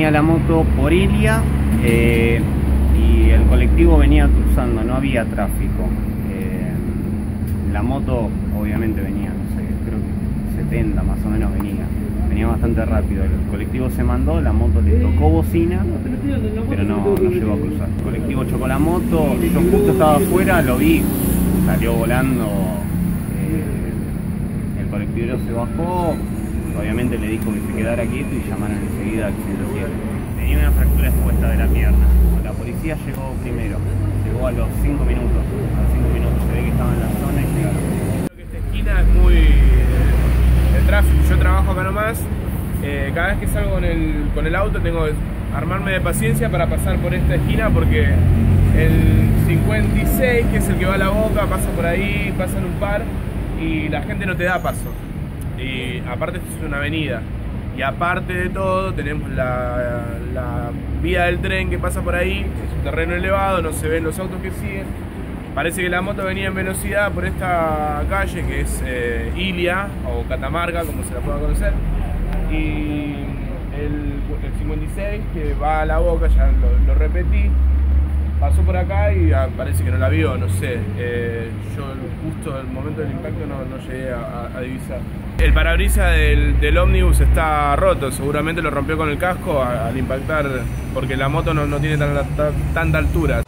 Venía la moto por Ilia eh, y el colectivo venía cruzando, no había tráfico. Eh, la moto obviamente venía, creo que 70 más o menos venía. Venía bastante rápido. El colectivo se mandó, la moto le tocó bocina, pero no, no llegó a cruzar. El colectivo chocó la moto, yo justo estaba afuera, lo vi, salió volando. eh, el colectivo se bajó, obviamente le dijo que se quedara quieto y llamaron enseguida al 107. Tenía una fractura expuesta de la pierna. La policía llegó primero, llegó a los 5 minutos. A los 5 minutos se ve que estaba en la zona y llegaron. Esta esquina es muy. eh, el tráfico, yo trabajo acá nomás. eh, cada vez que salgo con el, con el auto tengo que armarme de paciencia para pasar por esta esquina porque el 56, que es el que va a la boca, pasa por ahí, pasan un par y la gente no te da paso. Y aparte, es una avenida. Y aparte de todo, tenemos la, vía del tren que pasa por ahí, es un terreno elevado, no se ven los autos que siguen. Parece que la moto venía en velocidad por esta calle que es eh, Ilia o Catamarca, como se la pueda conocer. Y el, el 56 que va a la boca, ya lo repetí, pasó por acá y ah, parece que no la vio, no sé. Eh, yo justo el momento del impacto no, llegué a, divisar. El parabrisas del, ómnibus está roto, seguramente lo rompió con el casco al impactar, porque la moto no, no tiene tan- tan- tanta altura.